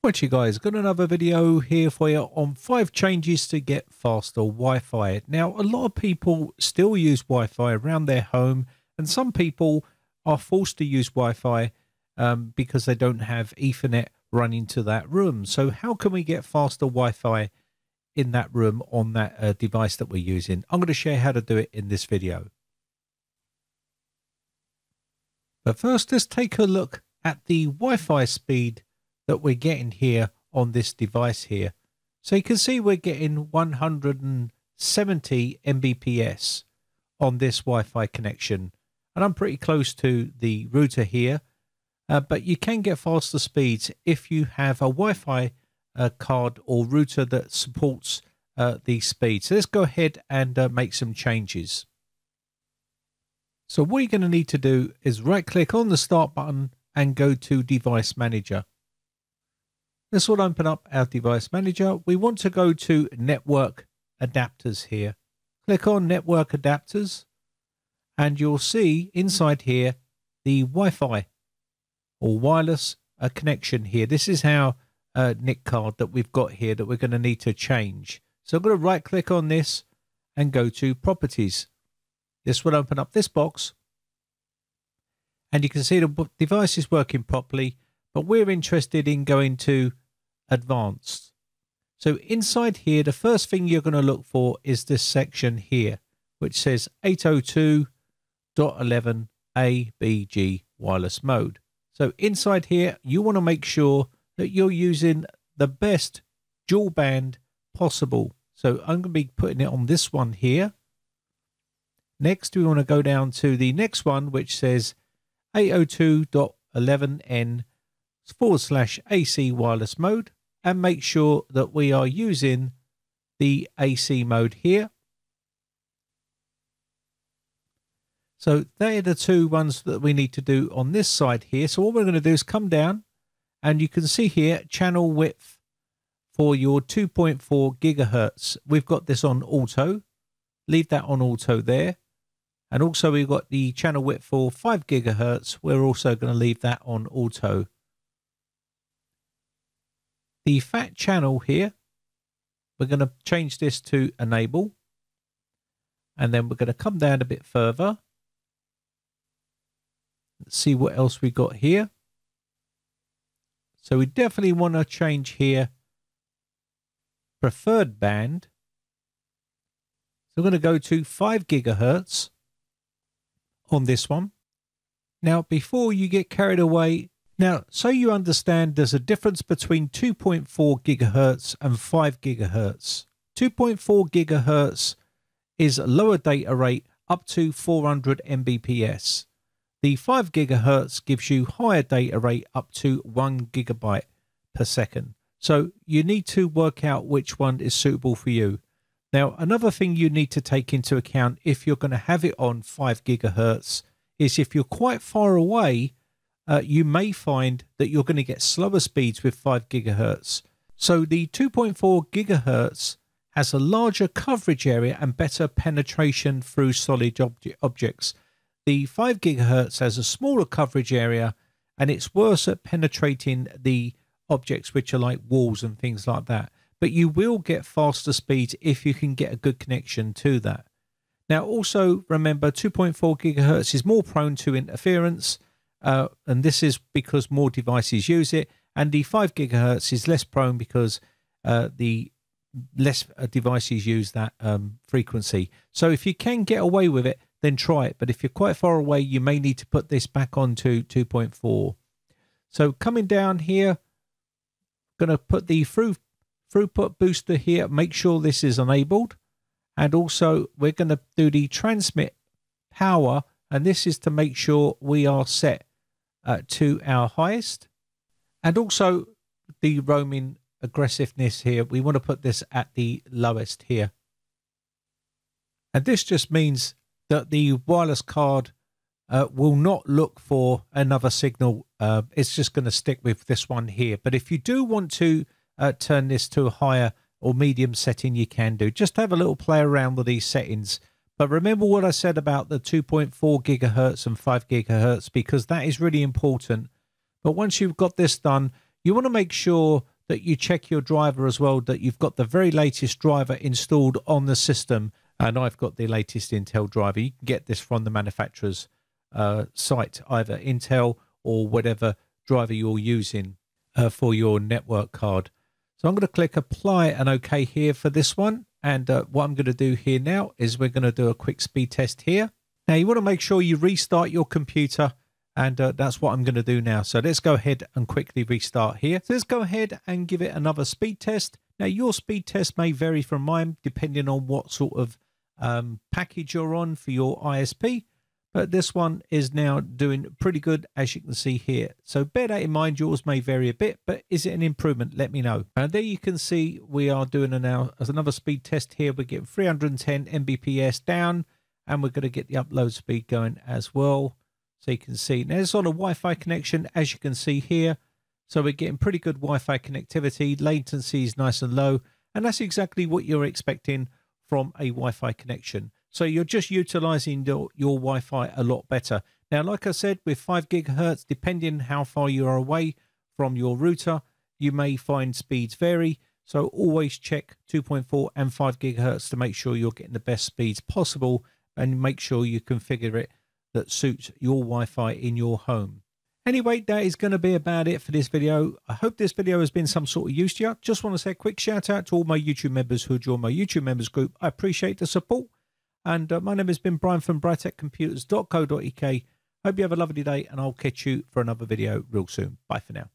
What you guys, got another video here for you on five changes to get faster Wi-Fi. Now, a lot of people still use Wi-Fi around their home and some people are forced to use Wi-Fi um, because they don't have Ethernet running to that room. So how can we get faster Wi-Fi in that room on that uh, device that we're using? I'm going to share how to do it in this video. But first, let's take a look at the Wi-Fi speed that we're getting here on this device here. So you can see we're getting 170 Mbps on this Wi-Fi connection. And I'm pretty close to the router here. Uh, but you can get faster speeds if you have a Wi-Fi uh, card or router that supports uh, these speeds. So let's go ahead and uh, make some changes. So what you're going to need to do is right click on the start button and go to device manager. This will open up our device manager. We want to go to network adapters here. Click on network adapters and you'll see inside here the Wi-Fi or wireless uh, connection here. This is our uh, NIC card that we've got here that we're going to need to change. So I'm going to right click on this and go to properties. This will open up this box and you can see the device is working properly but we're interested in going to advanced. So inside here, the first thing you're going to look for is this section here, which says 802.11abg wireless mode. So inside here, you want to make sure that you're using the best dual band possible. So I'm going to be putting it on this one here. Next, we want to go down to the next one, which says 802.11n forward slash AC wireless mode and make sure that we are using the AC mode here. So they are the two ones that we need to do on this side here. So what we're going to do is come down and you can see here channel width for your 2.4 gigahertz. We've got this on auto. Leave that on auto there. And also we've got the channel width for 5 gigahertz. We're also going to leave that on auto the fat channel here, we're going to change this to enable. And then we're going to come down a bit further. Let's see what else we got here. So we definitely want to change here preferred band. So we're going to go to 5 gigahertz on this one. Now, before you get carried away now, so you understand there's a difference between 2.4 gigahertz and 5 gigahertz. 2.4 gigahertz is a lower data rate up to 400 Mbps. The 5 gigahertz gives you higher data rate up to 1 gigabyte per second. So you need to work out which one is suitable for you. Now, another thing you need to take into account if you're going to have it on 5 gigahertz is if you're quite far away uh, you may find that you're going to get slower speeds with 5 gigahertz. So the 2.4 gigahertz has a larger coverage area and better penetration through solid ob objects. The 5 gigahertz has a smaller coverage area and it's worse at penetrating the objects which are like walls and things like that. But you will get faster speeds if you can get a good connection to that. Now, also remember 2.4 gigahertz is more prone to interference uh, and this is because more devices use it. And the 5 gigahertz is less prone because uh, the less uh, devices use that um, frequency. So if you can get away with it, then try it. But if you're quite far away, you may need to put this back onto 2.4. So coming down here, going to put the through, throughput booster here. Make sure this is enabled. And also we're going to do the transmit power. And this is to make sure we are set uh, to our highest. And also the roaming aggressiveness here, we want to put this at the lowest here. And this just means that the wireless card uh, will not look for another signal. Uh, it's just going to stick with this one here. But if you do want to uh, turn this to a higher or medium setting, you can do. Just have a little play around with these settings but remember what I said about the 2.4 gigahertz and 5 gigahertz because that is really important. But once you've got this done, you want to make sure that you check your driver as well, that you've got the very latest driver installed on the system. And I've got the latest Intel driver. You can get this from the manufacturer's uh, site, either Intel or whatever driver you're using uh, for your network card. So I'm going to click apply and OK here for this one. And uh, what I'm going to do here now is we're going to do a quick speed test here. Now you want to make sure you restart your computer and uh, that's what I'm going to do now. So let's go ahead and quickly restart here. So let's go ahead and give it another speed test. Now your speed test may vary from mine depending on what sort of um, package you're on for your ISP. But this one is now doing pretty good as you can see here. So bear that in mind, yours may vary a bit, but is it an improvement? Let me know. And there you can see we are doing a now as another speed test here. We're getting 310 Mbps down and we're going to get the upload speed going as well. So you can see now it's on a Wi-Fi connection, as you can see here. So we're getting pretty good Wi-Fi connectivity. Latency is nice and low. And that's exactly what you're expecting from a Wi-Fi connection. So you're just utilizing your, your Wi-Fi a lot better. Now, like I said, with 5 gigahertz, depending how far you are away from your router, you may find speeds vary. So always check 2.4 and 5 gigahertz to make sure you're getting the best speeds possible and make sure you configure it that suits your Wi-Fi in your home. Anyway, that is going to be about it for this video. I hope this video has been some sort of use to you. Just want to say a quick shout out to all my YouTube members who join my YouTube members group. I appreciate the support. And uh, my name has been Brian from BritecComputers.co.uk. Hope you have a lovely day and I'll catch you for another video real soon. Bye for now.